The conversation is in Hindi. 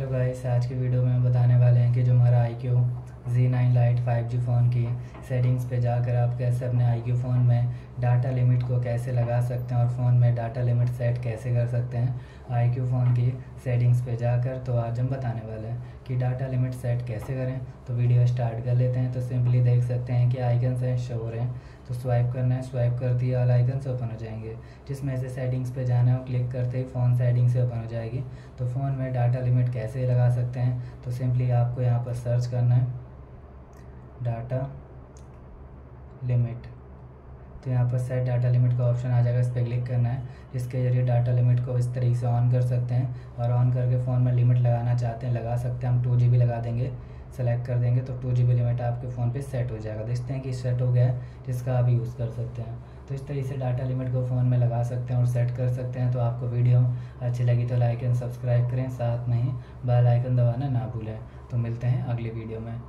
हेलो गाइस आज के वीडियो में हम बताने वाले हैं कि जो हमारा iQOO Z nine lite five G phone की सेटिंग्स पे जाकर आप कैसे अपने आई क्यू फ़ोन में डाटा लिमिट को कैसे लगा सकते हैं और फ़ोन में डाटा लिमिट सेट कैसे कर सकते हैं आई क्यू फ़ोन की सेटिंग्स पे जाकर। तो आज हम बताने वाले हैं कि डाटा लिमिट सेट कैसे करें। तो वीडियो स्टार्ट कर लेते हैं। तो सिंपली सकते हैं कि आइकन्स हैं शो हो। तो स्वाइप करना है स्वाइप कर दिया ऑल आइकन्स ओपन हो जाएँगे। जिसमें से सेटिंग्स पे जाना है, वो क्लिक करते ही फ़ोन सेटिंग्स से ओपन हो जाएगी। तो फ़ोन में डाटा लिमिट कैसे लगा सकते हैं? तो सिंपली आपको यहाँ पर सर्च करना है। डाटा लिमिट तो यहाँ पर सेट डाटा लिमिट का ऑप्शन आ जाएगा, इस पर क्लिक करना है इसके ज़रिए डाटा लिमिट को इस तरीके से ऑन कर सकते हैं और ऑन करके फ़ोन में लिमिट लगाना चाहते हैं, लगा सकते हैं, हम टू जी लगा देंगे सेलेक्ट कर देंगे तो टू जी लिमिट आपके फ़ोन पे सेट हो जाएगा। देखते हैं कि सेट हो गया है, जिसका आप यूज़ कर सकते हैं। तो इस तरीके से डाटा लिमिट को फ़ोन में लगा सकते हैं और सेट कर सकते हैं तो आपको वीडियो अच्छी लगी तो लाइक एंड सब्सक्राइब करें, साथ में ही बेल आइकन दबाना ना भूलें। तो मिलते हैं अगली वीडियो में।